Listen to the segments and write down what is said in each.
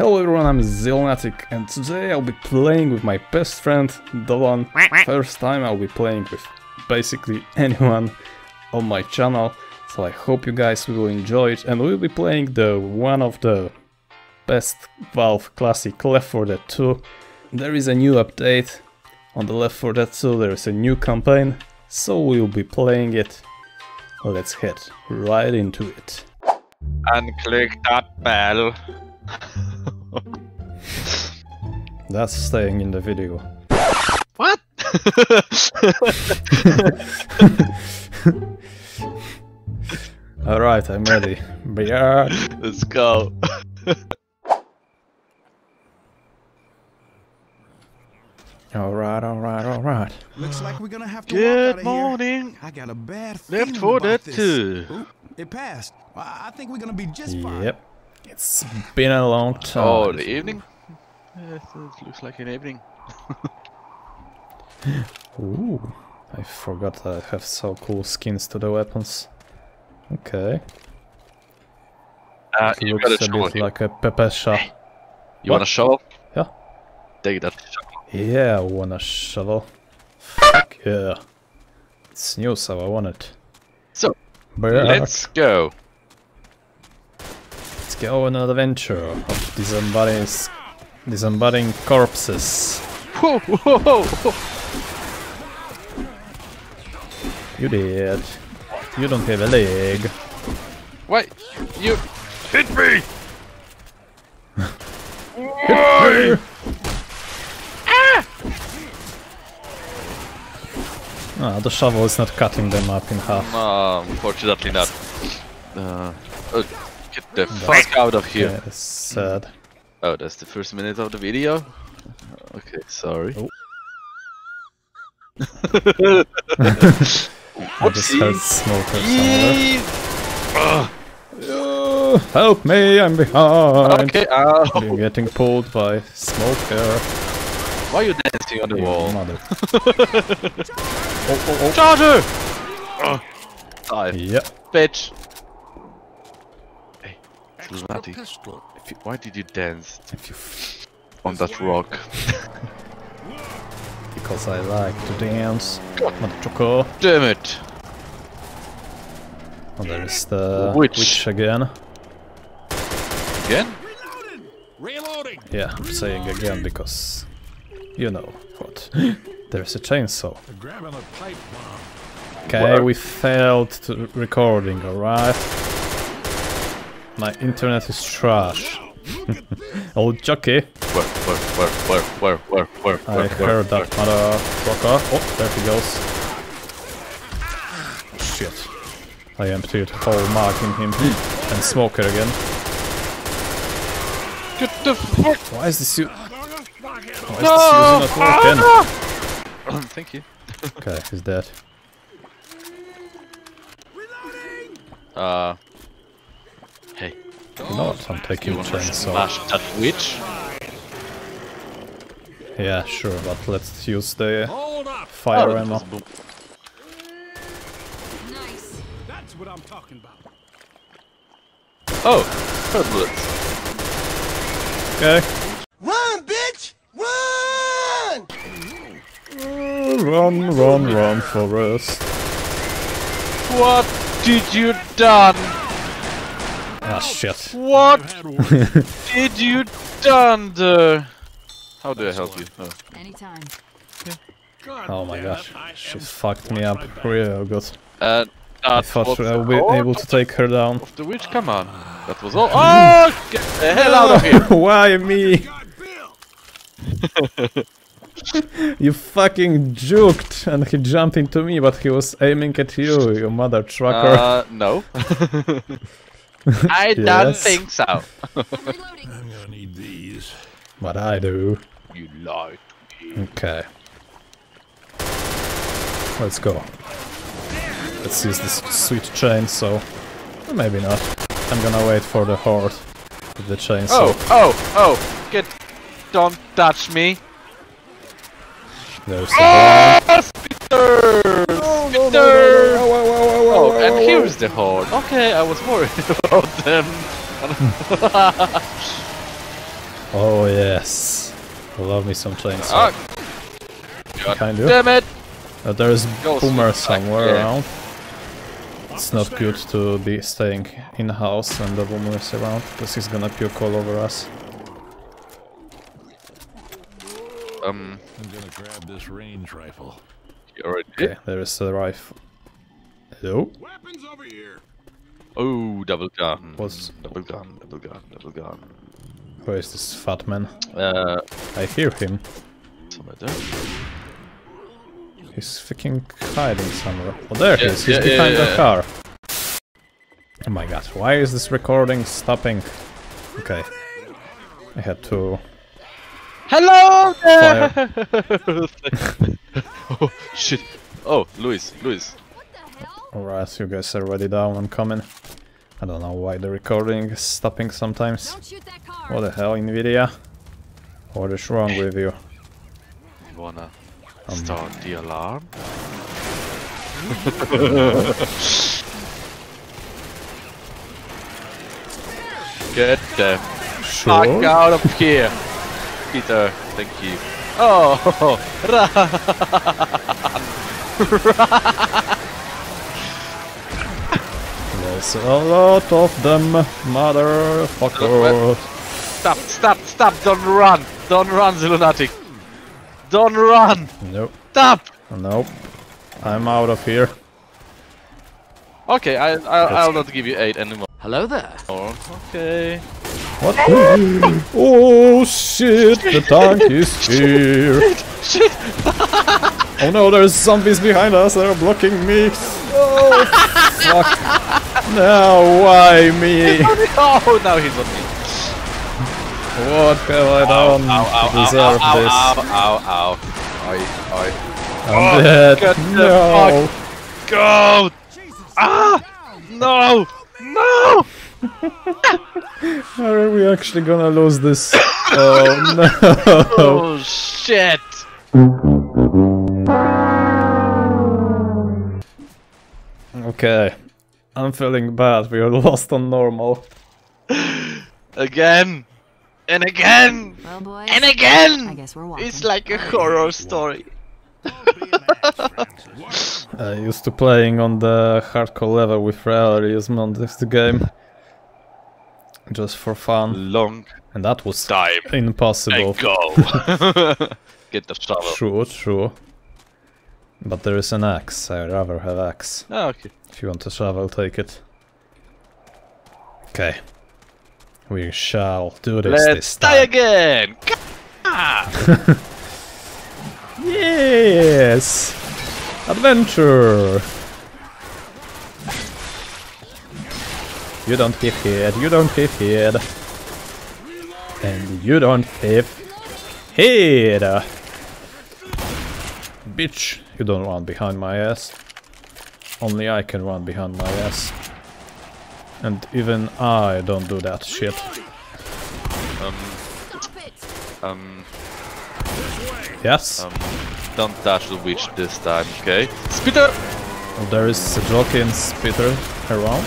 Hello everyone, I'm Ze Lunatic and today I'll be playing with my best friend Dolan. First time I'll be playing with basically anyone on my channel, so I hope you guys will enjoy it and we'll be playing the one of the best Valve classic Left 4 Dead 2. There is a new update on the Left 4 Dead 2, there is a new campaign, so we'll be playing it. Let's head right into it. And click that bell. That's staying in the video. What? Alright, I'm ready. Yeah. Let's go. Alright, alright, alright. Looks like we're gonna have to Good walk out of morning. Here. I got a bad Left feeling 4 about Dead this. 2. Ooh, it passed. I I think we're gonna be just fine. Yep. It's been a long time. Oh, the evening? Yes, it looks like an evening. Ooh. I forgot I have so cool skins to the weapons. Okay. Uh, you got a Looks a bit here. like a Pepesha. You want a shovel? Yeah. Take that shovel. Yeah, I want a shovel. Fuck yeah. It's new, so I want it. So, Brrr. let's go. Let's go on an adventure of disembodying, disembodying corpses. Whoa, whoa, whoa, whoa. You did. You don't have a leg. Wait, you hit me! Ah, the shovel is not cutting them up in half. No, unfortunately not. Uh, get the fuck out of here. Yeah, it's sad. Oh, that's the first minute of the video? Okay, sorry. Oh. I just heard smoker somewhere. Yee- Ugh, Oh, help me, I'm behind. Okay, ow. You're getting pulled by smoker. Why are you dancing on the You wall? mother. Oh, oh, oh, Charger! Ugh. Die, oh. Yep. bitch! Hey, Lunatic, if you, why did you dance If you f- on that rock? because I like to dance. Motherfucker. Damn it! Oh, there is the Witch. witch again. Again? Reloading. Yeah, I'm saying again because you know what. There's a chainsaw. Grabbing a pipe bomb. Okay, Where? we failed to recording, alright? My internet is trash. Old jockey, Where, where, where, where, where, where, where, I where, heard where, that motherfucker. Oh, there he goes. Shit. I emptied whole mark in him. and Smoker again. Get the fuck! Why is this u- Why is this user No! not working? Ah! Thank you. Okay, he's dead. Uh. Hey, You know what? I'm taking you the wanna chainsaw. smash that witch? Yeah, sure, but let's use the Hold up. fire Oh, ammo. Nice. That's what I'm talking about. Oh, her bullets. Okay. Run, bitch! Run! Run, run, run, Forest. What did you done? Ah, shit. What did you done there? How do I help you? Oh. Anytime. God Oh my gosh, it, she fucked me up my back. real good. Uh, I thought was I the would be able to take her down. of the witch. Come on, that was all. Oh, get the hell out of here! Why me? God, Bill. You fucking juked and he jumped into me, but he was aiming at you, you mother trucker. Uh, no. I don't think so. I'm gonna need these. but I do. You lied. Okay. Let's go. Let's use this sweet chainsaw. Or Maybe not. I'm gonna wait for the horde with the chainsaw. Oh, oh, oh! Get, don't touch me. There's the Ah, spitters! Spitters! Oh, and here's the horde. Okay, I was worried about them. Oh yes. I love me some chainsaw. Ah! God Kind of. damn it! Uh, there's Go Boomer somewhere yeah. around. It's not good to be staying in the house when the Boomer is around, because he's gonna puke all over us. Um, I'm gonna grab this range rifle. you already did? There is a rifle. Hello? Weapons over here. Oh, double gun. Was- Double gun, double gun, double gun. Where is this fat man? Uh, I hear him. somewhere there. He's freaking hiding somewhere. Oh, there he is. He's yeah, yeah, behind yeah, the car. Oh my god, why is this recording stopping? Okay. I had to... Hello there! oh, shit. Oh, Louis, Louis. Alright, you guys are already down and coming. I don't know why the recording is stopping sometimes. Don't shoot that car. What the hell, Nvidia? What is wrong with you? You wanna Um. start the alarm? Get the fuck out of here, Peter. Thank you. Oh, There's a lot of them, motherfucker. stop, stop, stop! Don't run! Don't run, the lunatic! Don't run! Nope, Stop! nope. I'm out of here. Okay, I, I I'll not give you eight anymore. Hello there. Oh, okay. What? oh shit, the tank is here. Shit! Oh no, there's zombies behind us, they're blocking me. Oh, fuck. No, why me? Oh, now he's on me. What have I done Ow, ow, to ow, deserve ow, this? ow, ow, ow. Oi, oi. I'm dead. get the No. Go! Ah! No! No! Are we actually gonna lose this? Oh no. Oh shit! Okay. I'm feeling bad. We are lost on normal. Again! And again! Well, boys. And again! I guess we're walking. It's like a horror story. I uh, used to playing on the hardcore level with realism on this game. Just for fun. Long And that was time impossible. Go Get the shovel. True, true. But there is an axe. I'd rather have axe. Ah, okay. If you want a shovel, take it. Okay. We shall do this Let's this die time. again! Yes! Adventure! You don't have head, you don't have head. And you don't have head! Bitch, you don't run behind my ass. Only I can run behind my ass. And even I don't do that shit. Um, Stop it. um, Yes? um, don't touch the witch this time, okay? Spitter! Oh, there is a jockey and spitter around.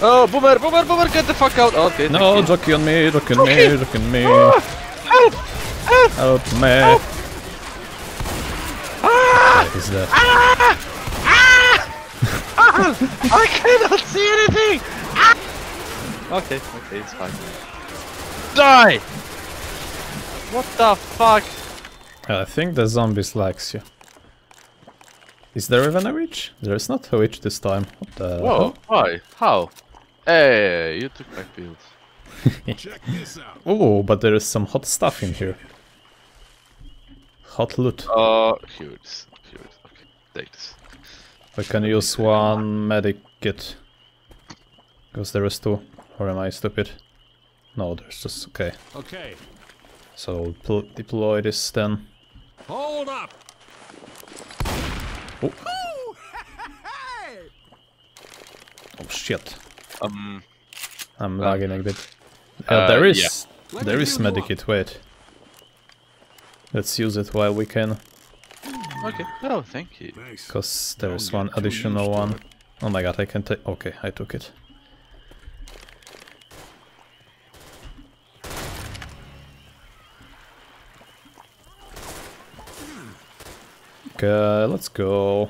Oh, boomer, boomer, boomer, get the fuck out! Okay, No, jockey on me, jockey on me, Okay. jockey on me. Help! Help! Help me. What is that? I cannot see anything! Ah! Okay, okay, it's fine. Die! What the fuck? I think the zombies likes you. Is there even a witch? There is not a witch this time. What the Whoa, hell? why? How? Hey, you took my pills. Check this out. Oh, but there is some hot stuff in here. Hot loot. Uh, here it is. Here it is. Okay, take this. I can use one medic kit. Because there is two. Or am I stupid? No, there's just... Okay. Okay, So deploy this then. hold up. Oh. oh shit. Um, I'm lagging a bit. Uh, uh, there is Let there me is heal you medikit. Wait, let's use it while we can, Okay. Oh, thank you. Because there was one additional one. Oh my god, I can take... Okay, I took it. Okay, let's go.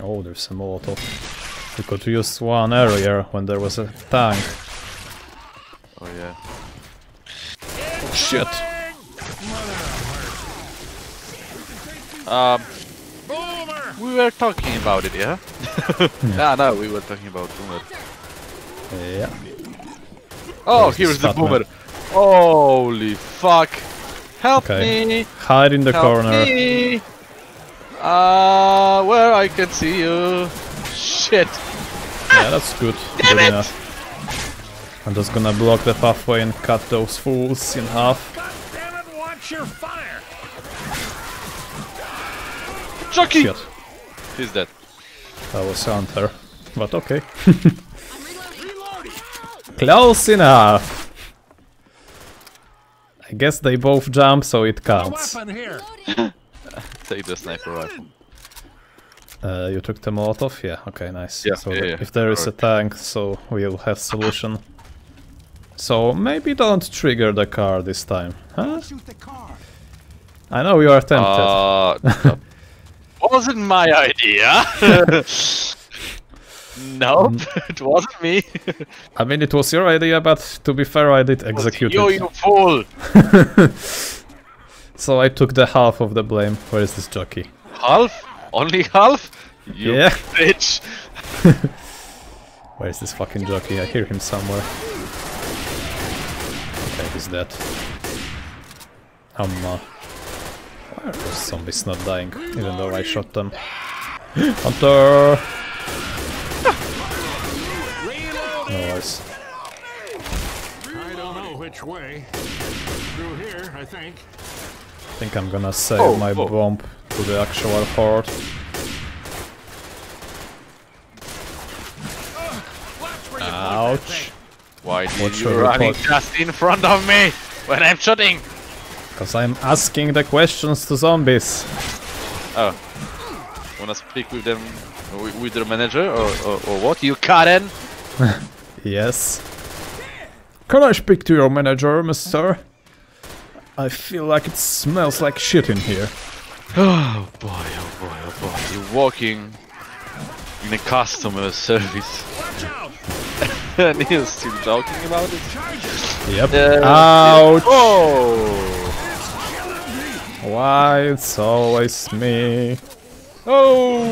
Oh, there's a molotov. We could use one earlier when there was a tank. Shit. Um, we were talking about it, yeah? Ah, no, we were talking about Boomer. Yeah. Oh, Where's here's this the fat man? Boomer. Holy fuck. Help Okay. me. Hide in the Help corner. me. Uh, where I can see you. Shit. Yeah, that's good. Damn good it! enough. I'm just gonna block the pathway and cut those fools in half. God damn it, watch your fire! Chucky! Shit. He's dead. That was Hunter. But okay. Close enough! I guess they both jump, so it A counts. weapon here! Take the sniper rifle. Uh, you took the Molotov? Yeah, okay, nice. Yeah, so yeah, yeah. if there is a tank, so we'll have solution. So maybe don't trigger the car this time, huh? Shoot the car. I know you are tempted. Uh, wasn't my idea. nope, it wasn't me. I mean, it was your idea, but to be fair, I did execute you, it. you fool! So I took the half of the blame. Where is this jockey? Half? Only half? You Yeah. bitch! Where is this fucking jockey? I hear him somewhere. Okay, he's dead. Um, uh, why are those zombies not dying, even though I shot them? Hunter! Nice. I don't know which way. Through here, I think. I think I'm gonna save Oh, my oh. bomb to the actual horde. Ouch! Why did What's you your running report? just in front of me when I'm shooting? Because I'm asking the questions to zombies. Oh. Wanna speak with them, with, with their manager, or, or, or what? You Karen? Yes. Can I speak to your manager, mister? I feel like it smells like shit in here. Oh boy, oh boy, oh boy. You're walking in a customer service. Watch out! and you're still talking about it? Yep. Uh, Ouch! Oh! Why it's always me? Oh!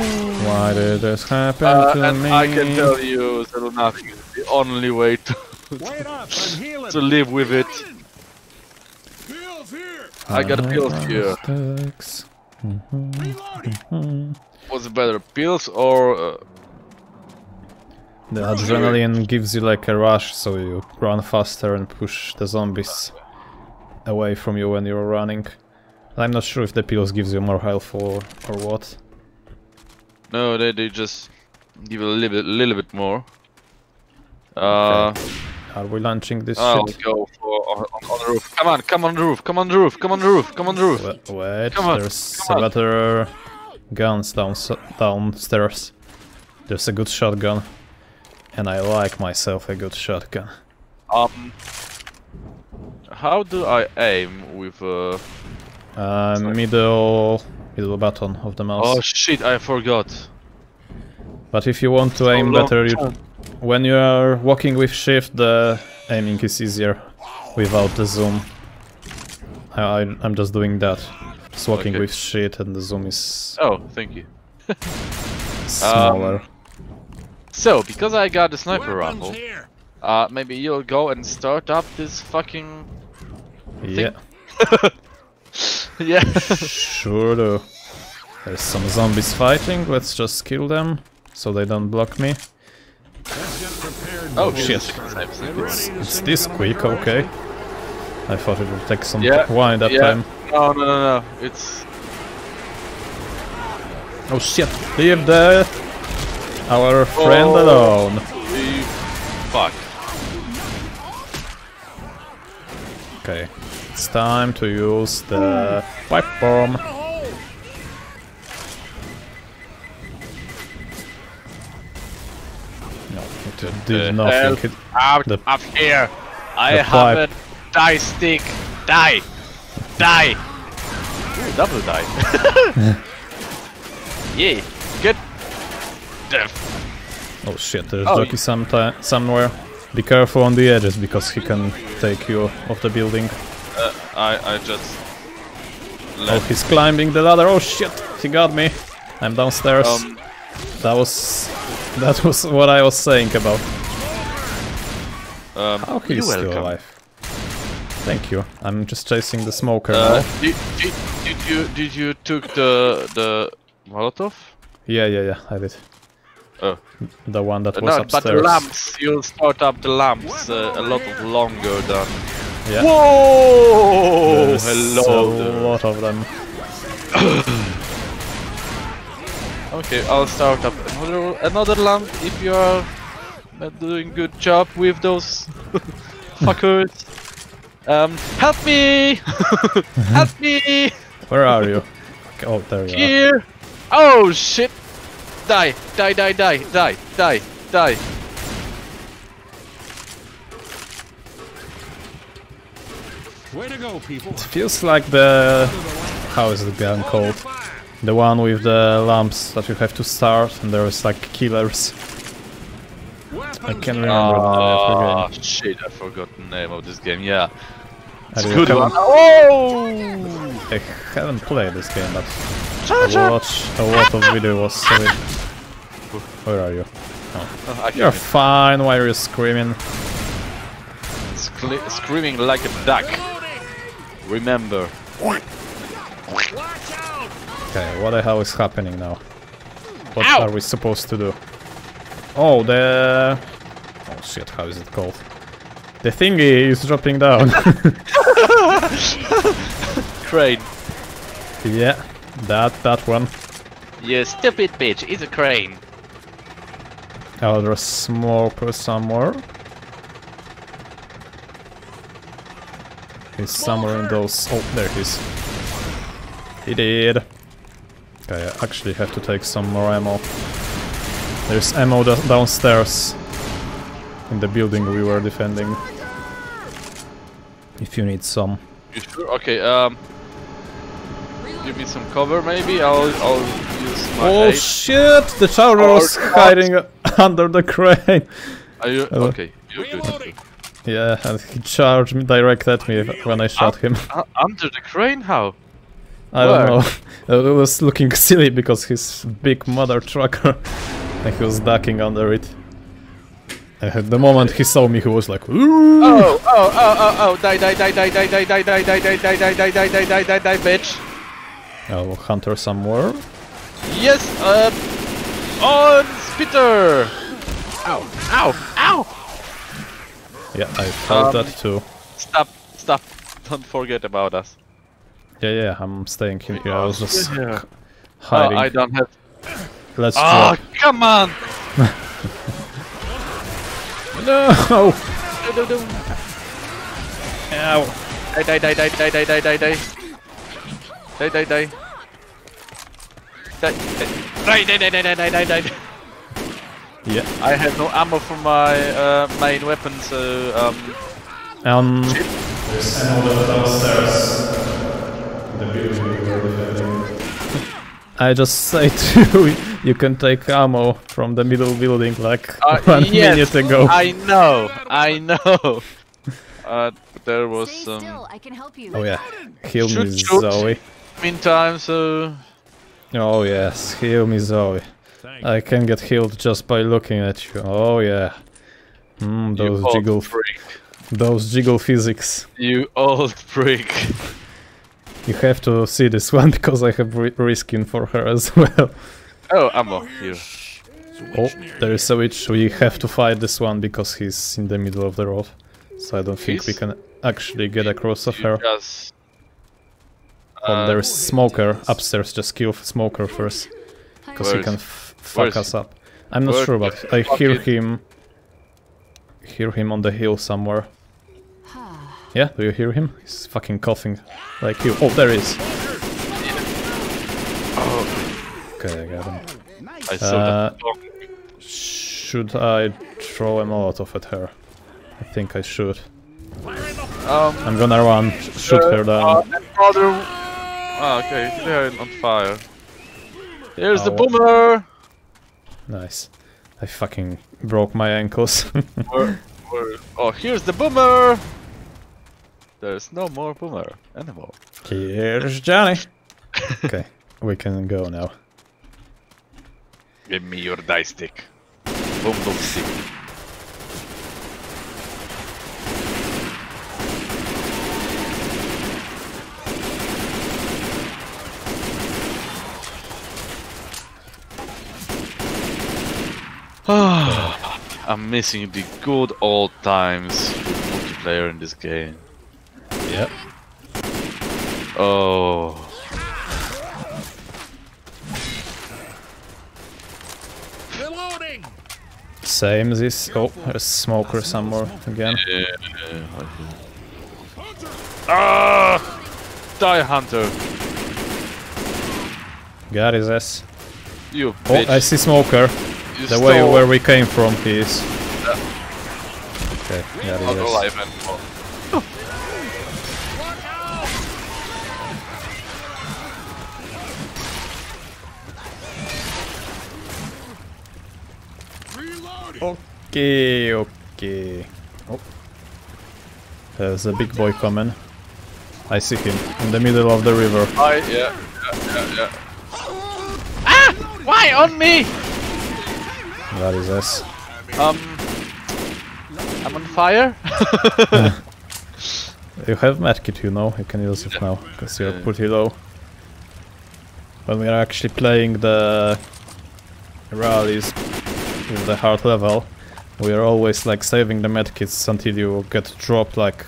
Why did this happen Uh, to and me? I can tell you, Ze Lunatic, is the only way to, Wait up, I'm healing! to live with it. I got pills here. Mistakes. Reloading! What's better, pills or... Uh, The adrenaline gives you like a rush, so you run faster and push the zombies away from you when you're running. I'm not sure if the pills gives you more health or, or what. no, they, they just give a little bit, little bit more. Uh, Are we launching this I'll shit? go for on, on, on the roof. Come on, come on the roof, come on the roof, come on the roof, come on the roof. Wait, wait Come on, there's come on. better guns down, downstairs. There's a good shotgun. And I like myself a good shotgun. Um, how do I aim with uh? Uh, middle, middle button of the mouse. Oh shit, I forgot. But if you want to So aim better, you, when you are walking with shift, the aiming is easier without the zoom. I, I, I'm just doing that. Just walking Okay. with shit and the zoom is Oh, thank you. smaller. So, because I got the sniper Weapons rifle, here! uh, maybe you'll go and start up this fucking. Thing? yeah, yeah. sure do. There's some zombies fighting, let's just kill them, so they don't block me. Let's get prepared Oh, shit. we start. Sniper, sniper. Get ready to It's this quick, okay. I thought it would take some Yeah, while that yeah. time. No, no, no, no. It's. Oh shit, leave the... our friend Oh. alone. Fuck. Okay, it's time to use the pipe bomb. No, it did nothing. Out The- of here! I have pipe. a die stick. Die. Die. Ooh, double die. Yay. Good. Death. Oh shit, there's Oh, Jockey someti- somewhere. Be careful on the edges because he can take you off the building. Uh, I I just Oh, he's climbing the ladder. Oh shit, he got me. I'm downstairs. um that was that was what I was saying about. um. How you're he's still welcome. alive. Thank you. I'm just chasing the smoker Uh, did, did, did you did you took the the Molotov? Yeah, yeah, yeah, I did. Oh. The one that was No, upstairs. but the lamps, you'll start up the lamps uh, a lot of longer than. Yeah. Whoa! There's Hello. a there. lot of them. Okay, I'll start up another another lamp if you are not doing good job with those fuckers. Um, help me! help me! Where are you? Oh, there you are. Here! Oh shit! Die! Die! Die! Die! Die! Die! Die! Way to go, people. Feels like the... How is the gun called? The one with the lamps that you have to start and there's like killers. I can't remember the Oh the ah, shit! I forgot the name of this game. Yeah, it's a good one. Oh! I haven't played this game, but I watched a lot of videos of it. Where are you? Oh, oh I You're fine, why are you screaming? scre- screaming like a duck. Remember. Okay, what the hell is happening now? What Ow! are we supposed to do? Oh, the... Oh shit, how is it called? The thingy is dropping down. Crane. yeah, that, that one. You stupid bitch! It's a crane. Oh, there's smoker somewhere. He's somewhere in those... Oh, there he is. He did. Okay, I actually have to take some more ammo. There's ammo da- downstairs. In the building we were defending. If you need some. You sure? Okay. Um. Give me some cover, maybe. I'll I'll use my. Oh aid. shit! The tower was hiding under the crane. Are you Hello. okay? You're good. Yeah, and he charged me direct at me when I shot him. Uh, under the crane? How? I Where? don't know. It was looking silly because his big mother trucker and he was ducking under it. Uh, the moment he saw me, he was like, Ooh! Oh, oh, oh, oh, oh! Die, die, die, die, die, die, die, die, die, die, die, die, die, die, die, die, die, die, bitch! Oh, hunter somewhere. Yes. Uh. On Spitter. Ow! Ow! Ow! Yeah, I felt Um, that too. Stop! Stop! Don't forget about us. Yeah, yeah, I'm staying here. I was just Yeah. h- Oh, hiding. I don't have. Let's Oh, drop. come on! No. Ow! Die, die, die, die, die, die, die, die, die. Die, die, die. Die, die, die, die, die, die, die, die. Yeah. I have no ammo for my uh, main weapon, so um. Um. There's ammo downstairs. I just say to you you can take ammo from the middle building like uh, one yes, minute ago. I know, I know. uh, there was some. Um... Oh yeah, kill me, Zoey meantime, so Oh yes, heal me Zoey. Thank I can get healed just by looking at you. Oh yeah. Mm, those old jiggle, freak. those jiggle physics. You old freak. You have to see this one because I have re- reskin for her as well. Oh, ammo here. Oh, there is a witch. We have to fight this one because he's in the middle of the road. So I don't think we can actually get across of her. just. Oh, uh, there's smoker upstairs. Just kill smoker first, because he can f- fuck us up. I'm not Where sure, but I hear is- him. Hear him on the hill somewhere. Yeah, do you hear him? He's fucking coughing like you. Oh, there he is. Oh, Okay, I got him. I saw Uh, that. Should I throw a molotov at her? I think I should. Um, I'm gonna run, sh- shoot her uh, down. another. Ah, okay, they're on fire. Here's the Oh. boomer. Nice. I fucking broke my ankles. Where- where- oh, here's the boomer. There's no more boomer anymore. Here's Johnny. okay, we can go now. Give me your dice stick. Boom boom stick. I'm missing the good old times with multiplayer in this game. Yep. Oh. Reloading! Same as this. Oh, there's smoker somewhere again. Yeah. Ah! Die Hunter! Got his ass. You Oh! I see smoker. You The way where we came from, he is. Okay, got Not his ass. alive anymore. Okay, okay. Oh. There's a big boy coming. I see him in the middle of the river. Hi, yeah, yeah, yeah, yeah. Ah! Why on me? Got his ass. Um, I'm on fire. You have medkit, you know. You can use it now because you're pretty low. When we are actually playing the rallies with the hard level, we are always like saving the medkits until you get dropped like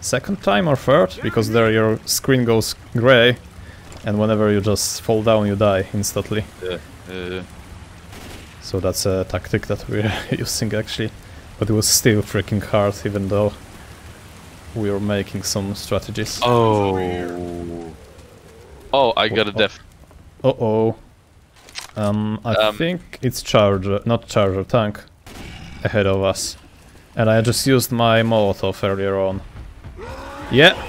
second time or third because there your screen goes gray and whenever you just fall down you die instantly. yeah, yeah. So that's a tactic that we're using actually. But it was still freaking hard even though we were making some strategies. Oh. Oh, I got a death. Uh oh. Um, I Um, think it's charger, not charger, tank ahead of us. And I just used my Molotov earlier on. Yeah!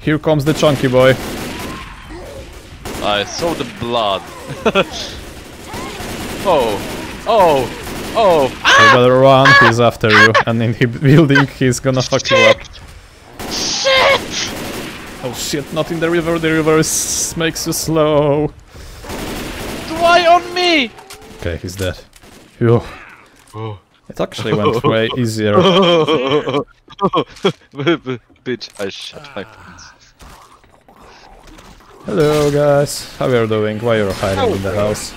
Here comes the chunky boy. I saw the blood. oh, oh, oh! You better run, he's after you. Ah! And in the building, he's gonna fuck you up. Shit! Oh shit, not in the river, the river makes you slow. Why on me? Okay, he's dead. Phew. It actually went way easier. Bitch, I shut my pants. Hello guys, how are you doing? Why are you're hiding in the house?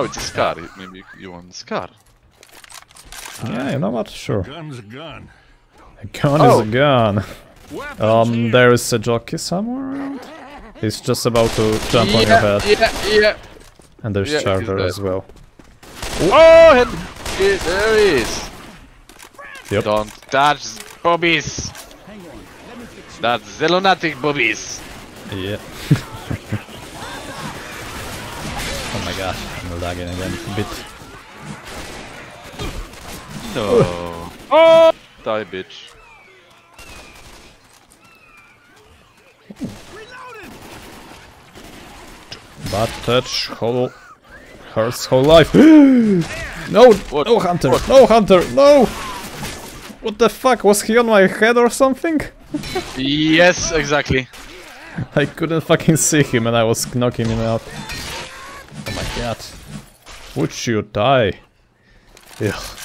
Oh, it's a scar. Maybe you- you want a scar. Yeah, you know what? Sure. Gun's a gun. A gun Oh. is a gun. Um, there is a jockey somewhere around. He's just about to jump on your head. yeah, yeah. And there's yeah, he's Charger as well. Oh, and yeah, there he is. Yep. Don't touch boobies. That's the lunatic boobies. Yeah. gosh, I'm lagging again a bit. No. oh, die, bitch. Bad touch, whole hurts whole life. no, What? no hunter, What? no hunter, no! What the fuck? Was he on my head or something? Yes, exactly. I couldn't fucking see him and I was knocking him out. God. Would you die? Ugh.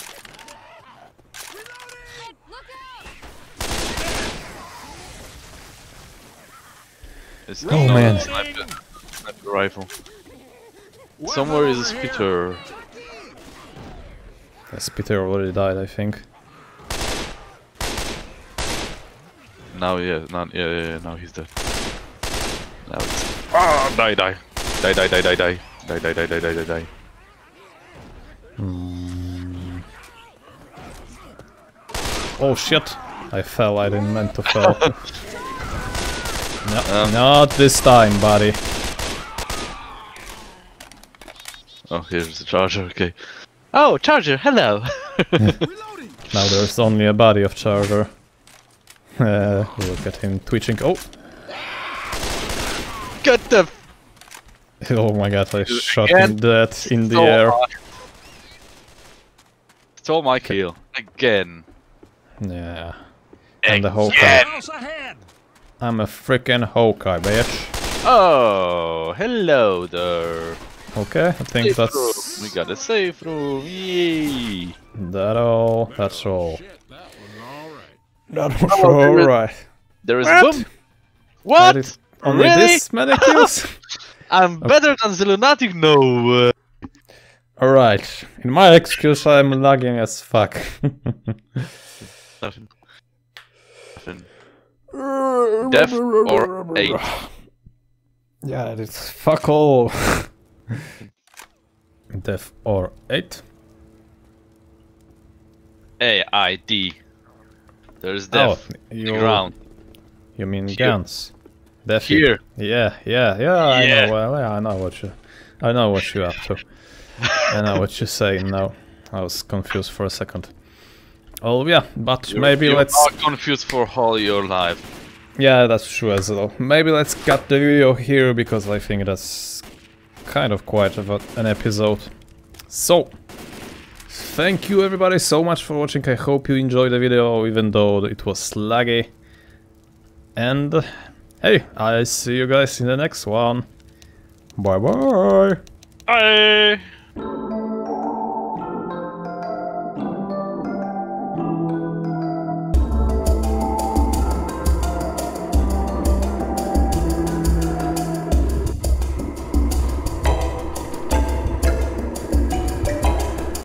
It's Oh, man. Sniper, sniper rifle. Somewhere is a spitter. Yes, Peter already died, I think. Now, yeah, now, yeah, yeah, yeah, now he's dead. Now it's ah, die, die, die, die, die, die, die, die, die, die, die, die, die, die. Oh shit! I fell, I didn't meant to fall. no, Um. not this time, buddy. Oh, here's the charger. Okay. Oh, charger. Hello. Now there's only a body of Charger. Uh, look at him twitching. Oh! Get the f- Oh my god, I shot Again? him dead in the so air. hard. Stole my kill again. Yeah. I'm the Hawkeye. Again. I'm a freaking Hawkeye, bitch. Oh, hello there. Okay, I think Safe that's room. We got a safe room. Yay. that all. That's all. Shit, that oh, was alright. That was Oh, there is- alright. There is What? boom. What? That is only Really? this many kills? I'm better than the lunatic. No. Uh. Alright. In my excuse, I'm lagging as fuck. Nothing. Nothing. Death or eight. Yeah, it's fuck all. Death or 8? A I D. There's Oh, death. you, Ground. you mean guns? Death Here. Yeah, yeah, yeah, I Yeah. know, well, yeah, I know what you, I know what you're up to. I know what you're saying now. I was confused for a second. Oh yeah, but You- maybe you let's, You are confused for all your life. yeah, that's true as well. Maybe let's cut the video here because I think that's kind of quite of a, an episode. So, thank you everybody so much for watching. I hope you enjoyed the video, even though it was laggy. And hey, I see you guys in the next one. Bye bye. Bye.